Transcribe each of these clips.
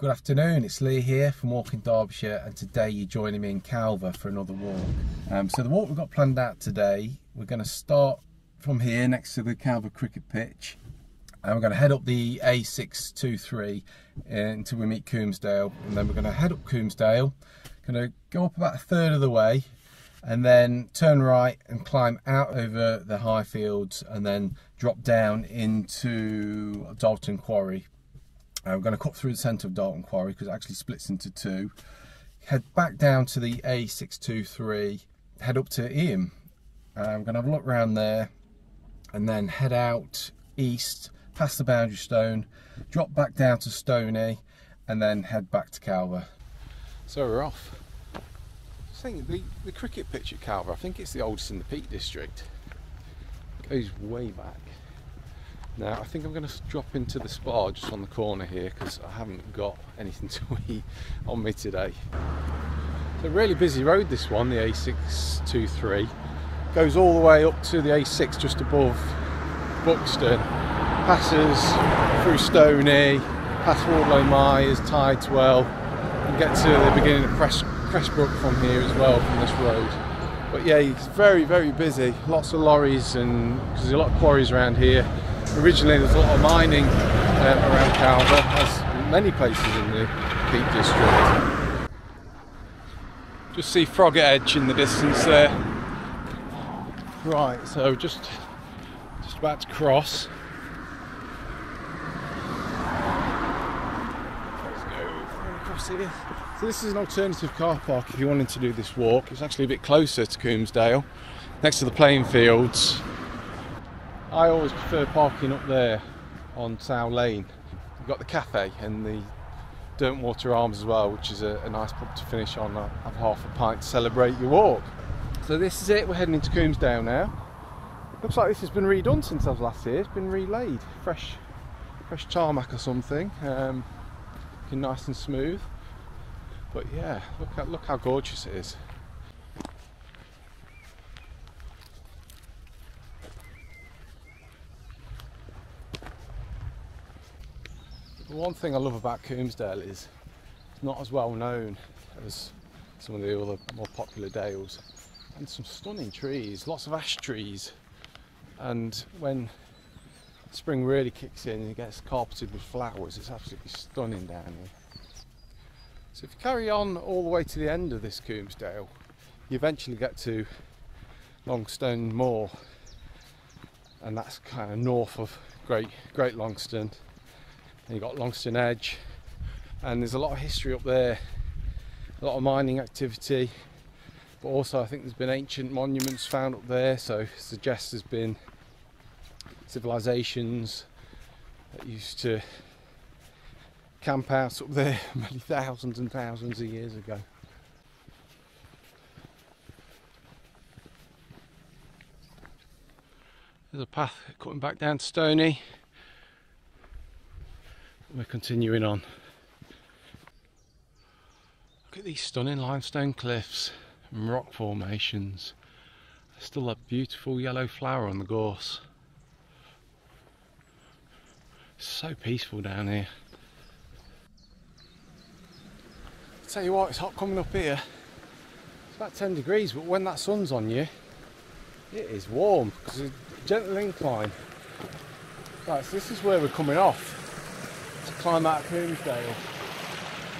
Good afternoon, it's Lee here from Walk in Derbyshire and today you're joining me in Calver for another walk. Um, so the walk we've got planned out today, we're going to start from here next to the Calver cricket pitch and we're going to head up the A623 until we meet Coombsdale and then we're going to head up Coombsdale, going to go up about a third of the way and then turn right and climb out over the high fields and then drop down into Darlton Quarry we're going to cut through the centre of Darlton Quarry because it actually splits into two. Head back down to the A623, head up to Eyam. Uh, I'm going to have a look around there and then head out east past the boundary stone, drop back down to Stoney and then head back to Calver. So we're off. Saying the, the cricket pitch at Calver, I think it's the oldest in the Peak District. It goes way back. Now I think I'm going to drop into the Spar just on the corner here because I haven't got anything to eat on me today. It's a really busy road this one, the A623. Goes all the way up to the A6 just above Buxton. Passes through Stoney, past Wardlow Mires, Tideswell and get to the beginning of Crest, Cressbrook from here as well from this road. But yeah, it's very, very busy. Lots of lorries and because there's a lot of quarries around here originally there's a lot of mining uh, around Calver, as many places in the Peak District. Just see Froggatt Edge in the distance there. Right, so just just about to cross. Let's go across here. So this is an alternative car park if you wanted to do this walk. It's actually a bit closer to Coombsdale, next to the playing fields. I always prefer parking up there on Sow Lane. You've got the cafe and the Derwentwater Arms as well, which is a, a nice pub to finish on. Uh, have half a pint to celebrate your walk. So this is it. We're heading into Coombsdale now. Looks like this has been redone since I was last here. It's been relaid, fresh, fresh tarmac or something. Um, looking nice and smooth. But yeah, look at look how gorgeous it is. One thing I love about Coombsdale is it's not as well known as some of the other more popular dales. And some stunning trees, lots of ash trees. And when spring really kicks in and it gets carpeted with flowers it's absolutely stunning down here. So if you carry on all the way to the end of this Coombsdale you eventually get to Longstone Moor. And that's kind of north of Great Great Longstone you've got Longstone Edge. And there's a lot of history up there a lot of mining activity. But also I think there's been ancient monuments found up there so suggests there's been civilizations that used to camp out up there many thousands and thousands of years ago. There's a path cutting back down to Stoney we're continuing on. Look at these stunning limestone cliffs and rock formations. There's still that beautiful yellow flower on the gorse. It's so peaceful down here. I'll tell you what, it's hot coming up here. It's about 10 degrees, but when that sun's on you, it is warm because it's a gentle incline. Right, so this is where we're coming off climb out of Coombsdale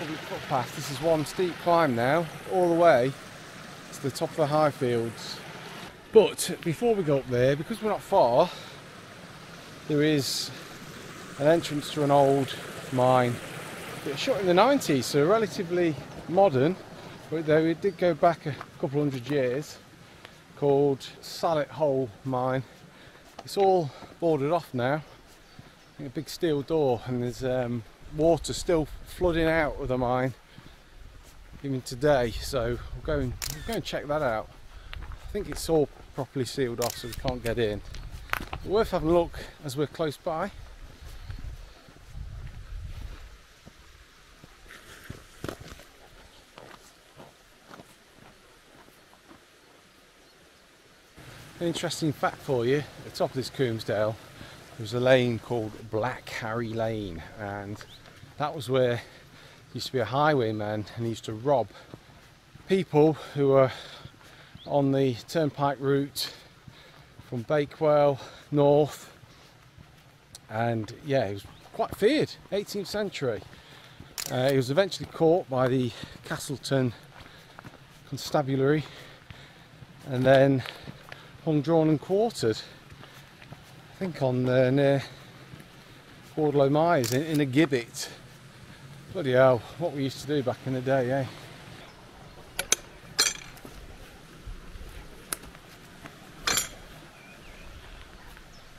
public footpath. This is one steep climb now, all the way to the top of the high fields. But before we go up there, because we're not far, there is an entrance to an old mine. It's shut in the 90s, so relatively modern, but though it did go back a couple hundred years, called Sallet Hole Mine. It's all boarded off now a big steel door and there's um, water still flooding out of the mine even today. So we'll go and, we'll go and check that out. I think it's all properly sealed off so we can't get in. But worth having a look as we're close by. An interesting fact for you, at the top of this Coombsdale there's a lane called Black Harry Lane and that was where used to be a highwayman and he used to rob people who were on the turnpike route from Bakewell north. And yeah he was quite feared 18th century. Uh, he was eventually caught by the Castleton constabulary and then hung drawn and quartered think on uh, near Wardlow Mires in, in a gibbet. Bloody hell what we used to do back in the day eh?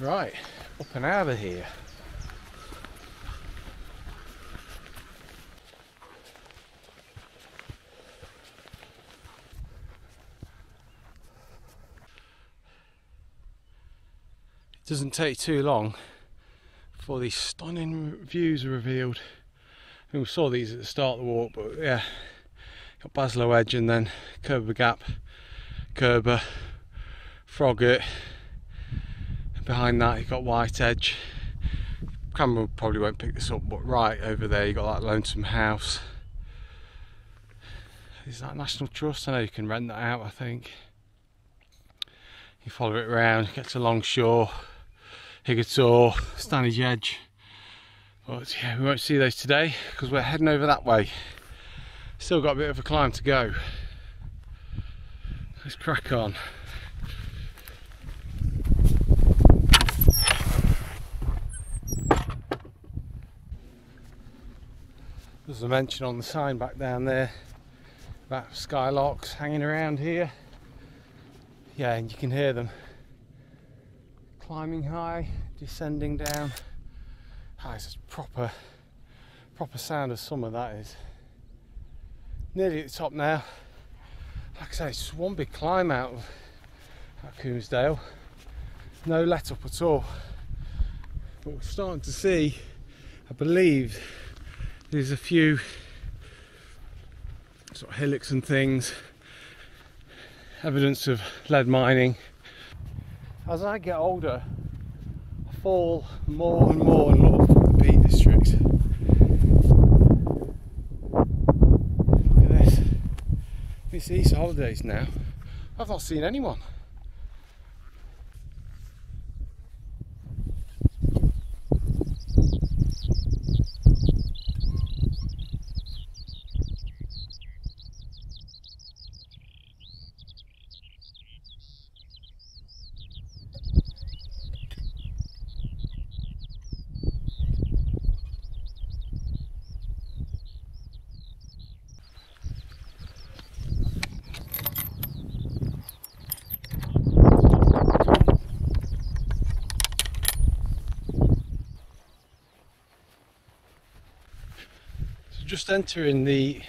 Right, up and out of here. Doesn't take too long before these stunning views are revealed. And we saw these at the start of the walk, but yeah, got Baslow Edge and then Curbar Gap, Curbar, Froggatt, behind that you've got White Edge. Camera probably won't pick this up, but right over there you've got that lonesome house. Is that National Trust? I know you can rent that out, I think. You follow it around, get to Longshaw, Higgertor, Stanage Edge. But yeah, we won't see those today because we're heading over that way. Still got a bit of a climb to go. Let's crack on. There's a mention on the sign back down there about skylarks hanging around here. Yeah, and you can hear them climbing high, descending down. Oh, it's a proper, proper sound of summer that is. Nearly at the top now. Like I say, it's one big climb out of Coombsdale. No let up at all. But we're starting to see, I believe, there's a few sort of hillocks and things, evidence of lead mining. As I get older, I fall more and more in love with the Peak District. Look at this. It's Easter holidays now. I've not seen anyone. Just entering the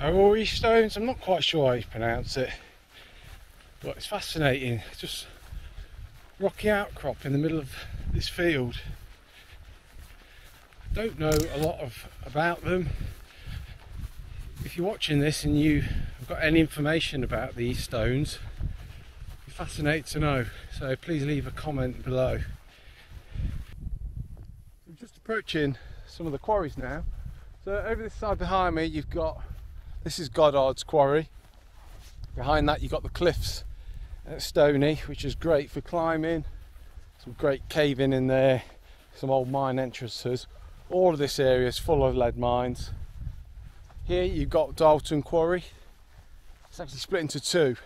Aurori Stones. I'm not quite sure how you pronounce it, but it's fascinating. Just rocky outcrop in the middle of this field. Don't know a lot of about them. If you're watching this and you have got any information about these stones, be fascinated to know. So please leave a comment below. I'm just approaching some of the quarries now. So over this side behind me you've got, this is Goddard's quarry. Behind that you've got the cliffs at Stony, which is great for climbing. Some great caving in there, some old mine entrances. All of this area is full of lead mines. Here you've got Darlton Quarry. It's actually split into two.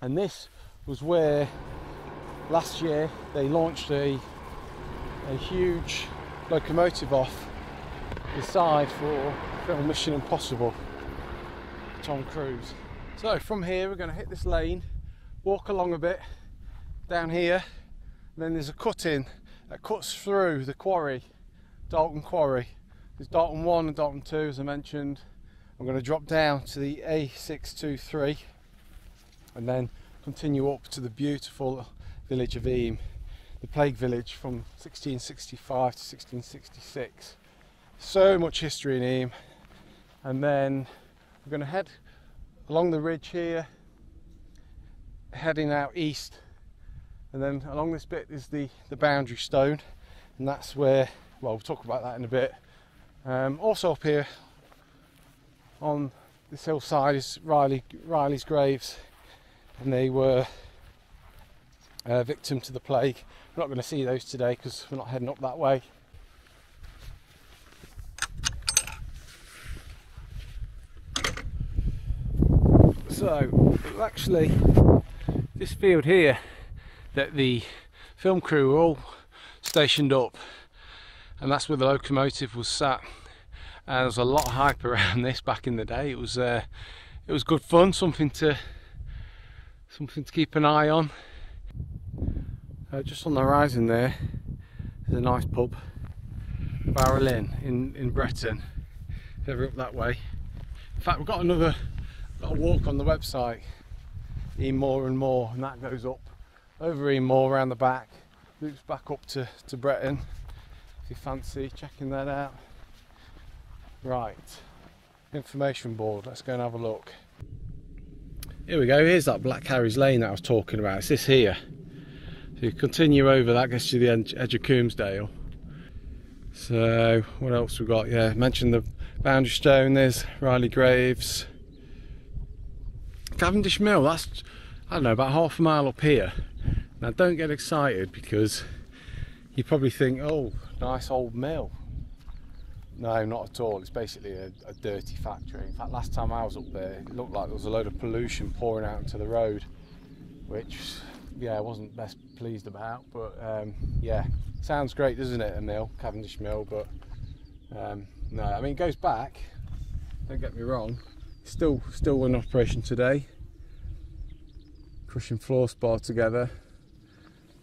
And this was where last year they launched a, a huge locomotive off Decide for film Mission Impossible, Tom Cruise. So from here we're going to hit this lane, walk along a bit, down here, and then there's a cut in that cuts through the quarry, Darlton Quarry. There's Darlton 1 and Darlton 2 as I mentioned. I'm going to drop down to the A623 and then continue up to the beautiful village of Eyam, the plague village from 1665 to 1666 so much history in Eyam. And then we're going to head along the ridge here, heading out east. And then along this bit is the, the boundary stone, and that's where, well, we'll talk about that in a bit. Um, also up here on this hillside is Riley Riley's graves, and they were uh, victim to the plague. We're not going to see those today because we're not heading up that way. So actually, this field here that the film crew were all stationed up, and that's where the locomotive was sat. And there was a lot of hype around this back in the day. It was uh, it was good fun, something to something to keep an eye on. Uh, just on the horizon there is a nice pub, Barrel Inn in in Bretton. If ever up that way. In fact, we've got another got a walk on the website, in More and More, and that goes up over in More around the back, loops back up to, to Bretton. If you fancy checking that out. Right, information board, let's go and have a look. Here we go, here's that Black Harry's Lane that I was talking about, it's this here. So you continue over, that gets you the edge, edge of Coombsdale. So, what else we got? Yeah, mentioned the boundary stone, there's Riley Graves. Cavendish Mill, that's, I don't know, about half a mile up here. Now don't get excited because you probably think, oh, nice old mill. No, not at all. It's basically a, a, dirty factory. In fact, last time I was up there, it looked like there was a load of pollution pouring out into the road, which, yeah, I wasn't best pleased about. But um, yeah, sounds great, doesn't it? A mill, Cavendish Mill, but um, no, I mean it goes back. Don't get me wrong still still in operation today. Crushing fluorspar together.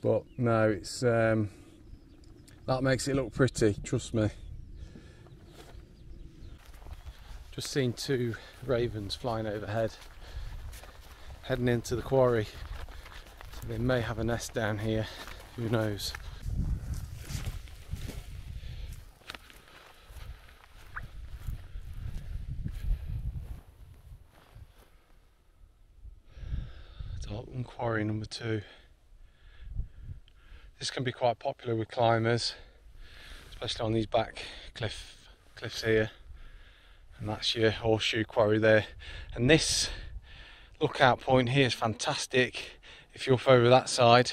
But no it's um, that makes it look pretty trust me. Just seen two ravens flying overhead heading into the quarry. So they may have a nest down here who knows Quarry number two. This can be quite popular with climbers, especially on these back cliff cliffs here. And that's your horseshoe quarry there. And this lookout point here is fantastic. If you're up over that side,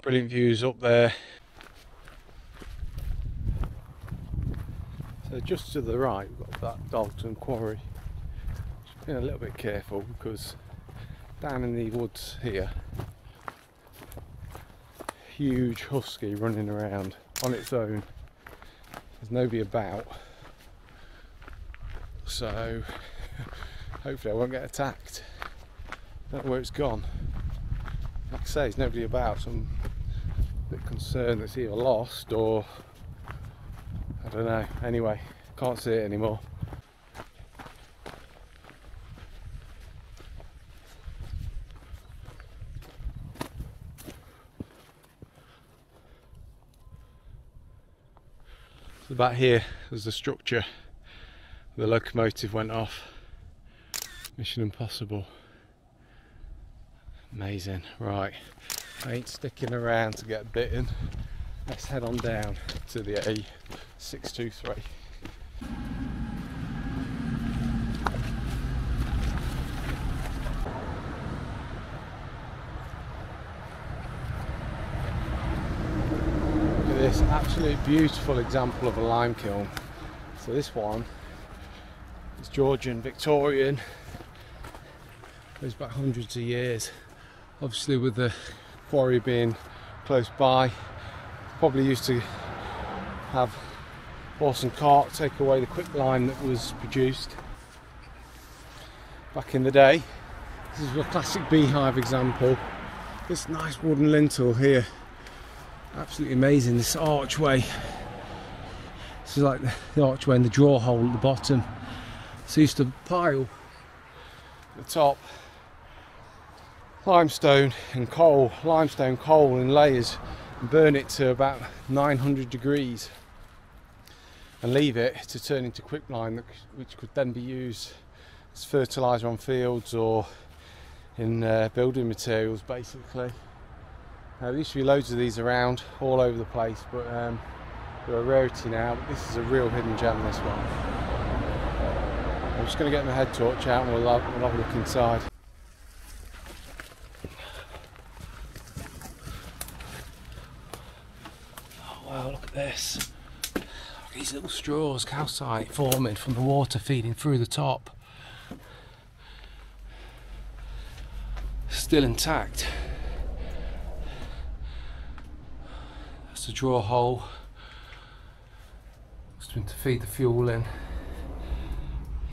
brilliant views up there. So just to the right, we've got that Darlton Quarry. Just being a little bit careful because down in the woods here. Huge husky running around on its own. There's nobody about. So hopefully I won't get attacked. Know where it's gone. Like I say there's nobody about. So I'm a bit concerned it's either lost or I don't know. Anyway can't see it anymore Back here was the structure the locomotive went off. Mission Impossible. Amazing. Right, I ain't sticking around to get bitten. Let's head on down to the A623. This absolute beautiful example of a lime kiln. So this one is Georgian, Victorian, goes back hundreds of years. Obviously with the quarry being close by, probably used to have horse and cart take away the quicklime that was produced back in the day. This is a classic beehive example. This nice wooden lintel here absolutely amazing this archway. This is like the archway and the draw hole at the bottom. So used to pile the top limestone and coal limestone coal in layers and burn it to about 900 degrees and leave it to turn into quicklime which could then be used as fertilizer on fields or in uh, building materials basically there used to be loads of these around all over the place, but um, They're a rarity now, but this is a real hidden gem, this one. I'm just going to get my head torch out and we'll have, we'll have a look inside. Oh wow, look at this. Look at these little straws, calcite forming from the water feeding through the top. Still intact. The draw hole. It's to feed the fuel in.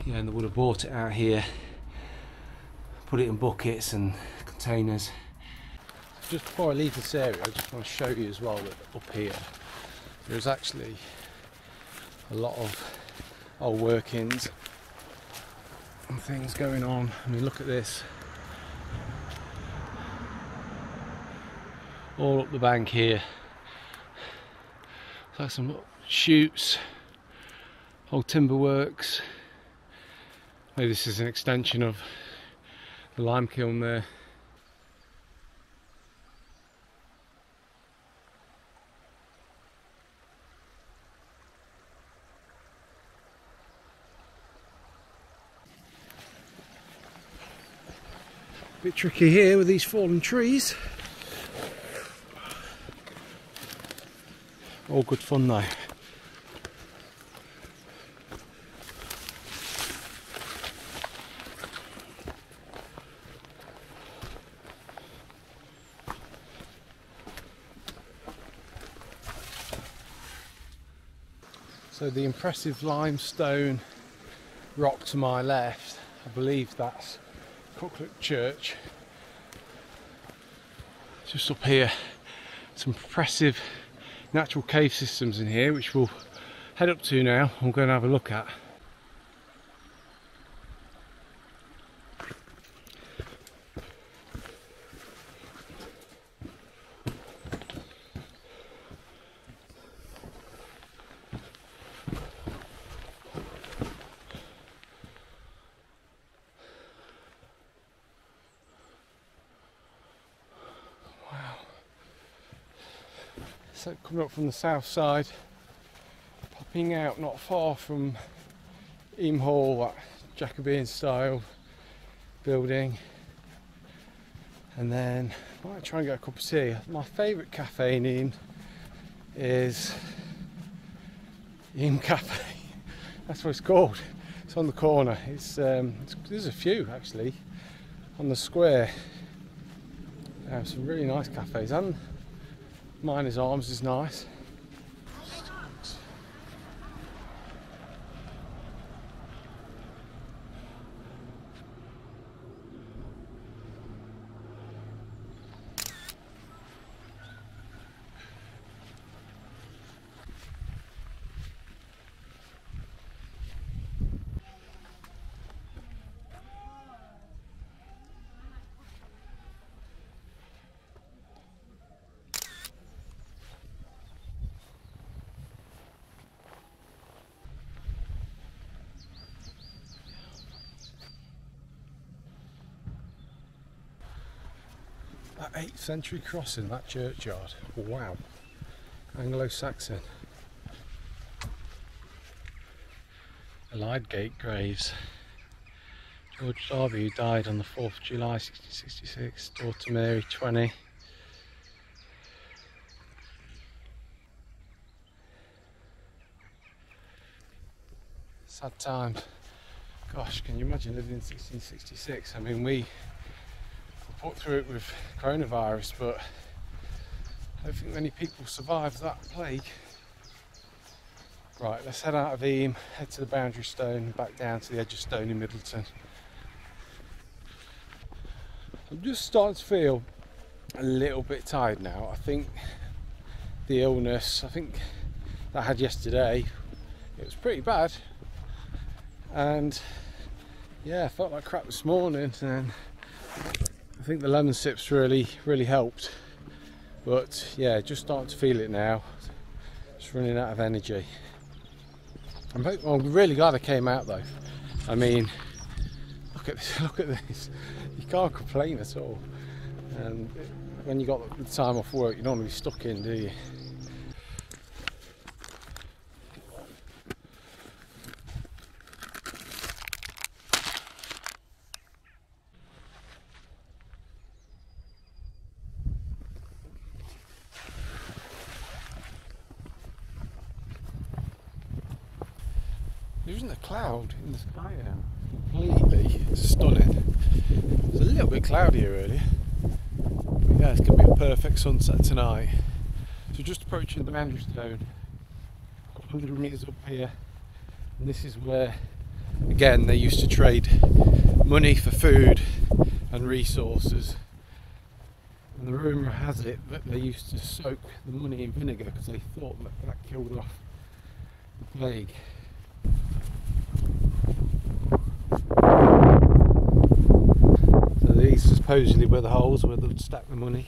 Yeah, and they would have bought it out here, put it in buckets and containers. Just before I leave this area, I just want to show you as well that up here there's actually a lot of old workings and things going on. I mean, look at this. All up the bank here. Some shoots, old timber works. Maybe this is an extension of the lime kiln there. Bit tricky here with these fallen trees. All good fun though. So the impressive limestone rock to my left, I believe that's Cucklet Church. Just up here, some impressive natural cave systems in here, which we'll head up to now. I'm going to have a look at. Coming up from the south side, popping out not far from Eyam Hall, that Jacobean style building. And then I might try and get a cup of tea. My favourite cafe in Eyam is Eyam Cafe. That's what it's called. It's on the corner. It's, um, it's there's a few actually on the square. Uh, some really nice cafes and Miners Arms is nice. That 8th century crossing, that churchyard. Wow. Anglo-Saxon. Lydgate graves. George Darby, who died on the 4th of July 1666. Daughter Mary, 20. Sad times. Gosh, can you imagine living in 1666? I mean, we put through it with coronavirus, but I don't think many people survived that plague. Right, let's head out of Eyam, head to the boundary stone, back down to the edge of Stony Middleton. I'm just starting to feel a little bit tired now. I think the illness, I think that I had yesterday, it was pretty bad. And yeah, I felt like crap this morning and I think the lemon sips really, really helped. But yeah, just starting to feel it now. Just running out of energy. I'm, I'm really glad I came out though. I mean, look at this, look at this. You can't complain at all. And when you got the time off work, you don't want to be stuck in, do you? There isn't a sky now. Completely stunning. It's a little bit cloudy earlier. But yeah, it's going to be a perfect sunset tonight. So just approaching the boundary stone. 100 metres up here. And this is where, again, they used to trade money for food and resources. And the rumour has it that they used to soak the money in vinegar because they thought that that killed off the plague. So these supposedly were the holes where they'd stack the money.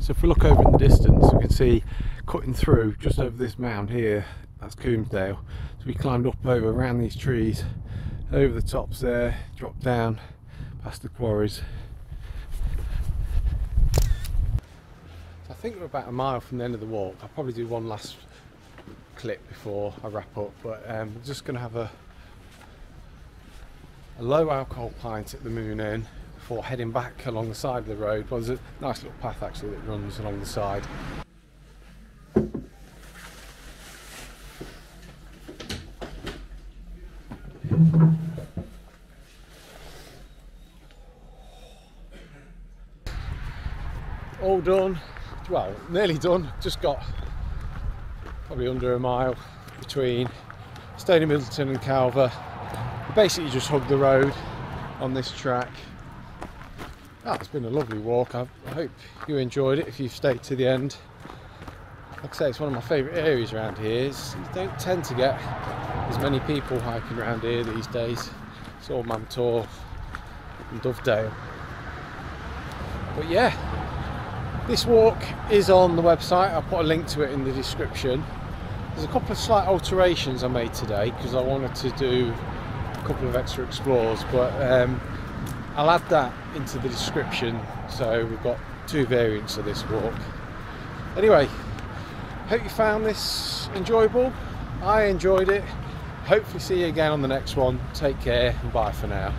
So if we look over in the distance, we can see cutting through just over this mound here, that's Coombsdale. So we climbed up over around these trees, over the tops there, dropped down past the quarries. So I think we're about a mile from the end of the walk. I'll probably do one last clip before I wrap up, but um, I'm just going to have a a low alcohol pint at the Moon Inn before heading back along the side of the road. Well, there's a nice little path actually that runs along the side. All done. Well, nearly done. Just got probably under a mile between Stony Middleton and Calver. Basically, just hug the road on this track. Oh, it's been a lovely walk. I, I hope you enjoyed it if you've stayed to the end. Like I say, it's one of my favourite areas around here. It's, you don't tend to get as many people hiking around here these days. It's all Mam Tor and Dovedale. But yeah, this walk is on the website. I'll put a link to it in the description. There's a couple of slight alterations I made today because I wanted to do a couple of extra explores, but um, I'll add that into the description. So we've got two variants of this walk. Anyway, hope you found this enjoyable. I enjoyed it. Hopefully see you again on the next one. Take care and bye for now.